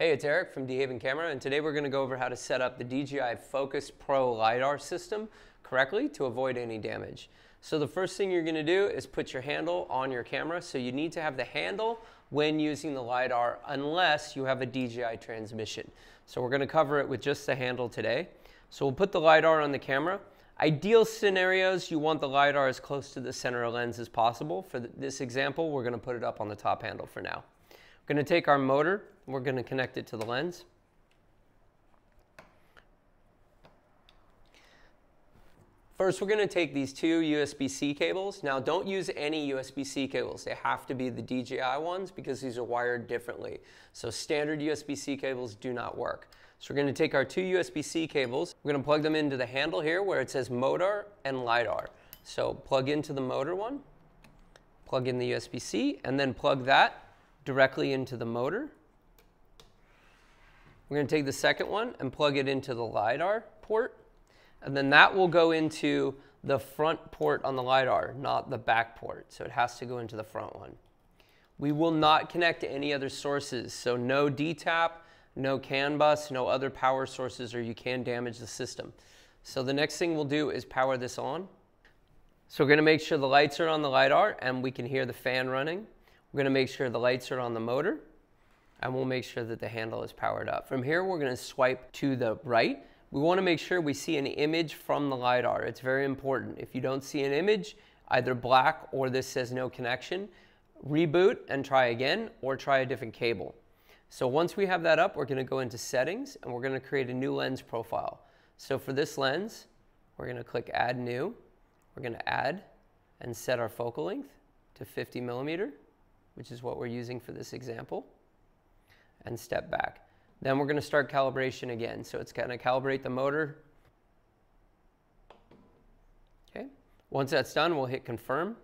Hey, it's Eric from DeHaven Camera, and today we're going to go over how to set up the DJI Focus Pro LiDAR system correctly to avoid any damage. So the first thing you're going to do is put your handle on your camera. So you need to have the handle when using the LiDAR unless you have a DJI transmission. So we're going to cover it with just the handle today. So we'll put the LiDAR on the camera. Ideal scenarios, you want the LiDAR as close to the center of lens as possible. For this example, we're going to put it up on the top handle for now. We're going to take our motor, we're going to connect it to the lens. First, we're going to take these two USB-C cables. Now, don't use any USB-C cables. They have to be the DJI ones because these are wired differently. So standard USB-C cables do not work. So we're going to take our two USB-C cables. We're going to plug them into the handle here where it says motor and LiDAR. So plug into the motor one, plug in the USB-C, and then plug that directly into the motor. We're going to take the second one and plug it into the LiDAR port. And then that will go into the front port on the LiDAR, not the back port. So it has to go into the front one. We will not connect to any other sources. So no DTAP, no CAN bus, no other power sources or you can damage the system. So the next thing we'll do is power this on. So we're gonna make sure the lights are on the LiDAR and we can hear the fan running. We're gonna make sure the lights are on the motor and we'll make sure that the handle is powered up. From here, we're gonna swipe to the right we want to make sure we see an image from the LiDAR. It's very important. If you don't see an image, either black or this says no connection, reboot and try again or try a different cable. So once we have that up, we're going to go into settings and we're going to create a new lens profile. So for this lens, we're going to click add new. We're going to add and set our focal length to 50 millimeter, which is what we're using for this example, and step back. Then we're going to start calibration again. So it's going to calibrate the motor. Okay. Once that's done, we'll hit confirm.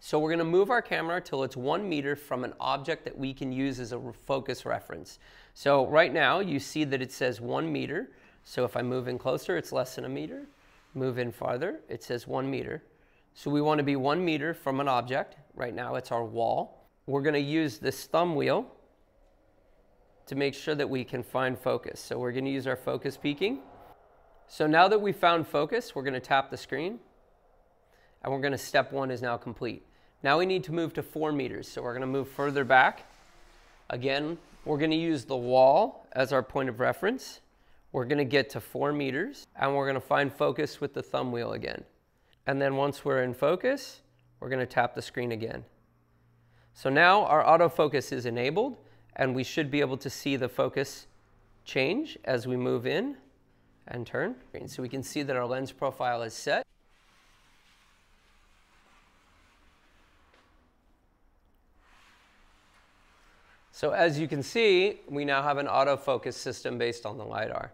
So we're going to move our camera till it's one meter from an object that we can use as a focus reference. So right now you see that it says one meter. So if I move in closer, it's less than a meter. Move in farther, it says one meter. So we want to be one meter from an object. Right now it's our wall. We're going to use this thumb wheel to make sure that we can find focus. So we're going to use our focus peaking. So now that we found focus, we're going to tap the screen and we're going to step one is now complete. Now we need to move to four meters. So we're going to move further back. Again, we're going to use the wall as our point of reference. We're going to get to four meters and we're going to find focus with the thumb wheel again. And then once we're in focus, we're going to tap the screen again. So now our autofocus is enabled and we should be able to see the focus change as we move in and turn. So we can see that our lens profile is set. So as you can see, we now have an autofocus system based on the LiDAR.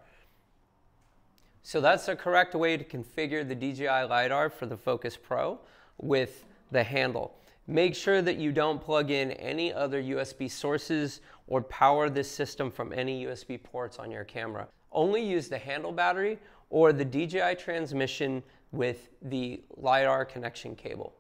So that's the correct way to configure the DJI LiDAR for the Focus Pro with the handle. Make sure that you don't plug in any other USB sources or power this system from any USB ports on your camera. Only use the handle battery or the DJI transmission with the LiDAR connection cable.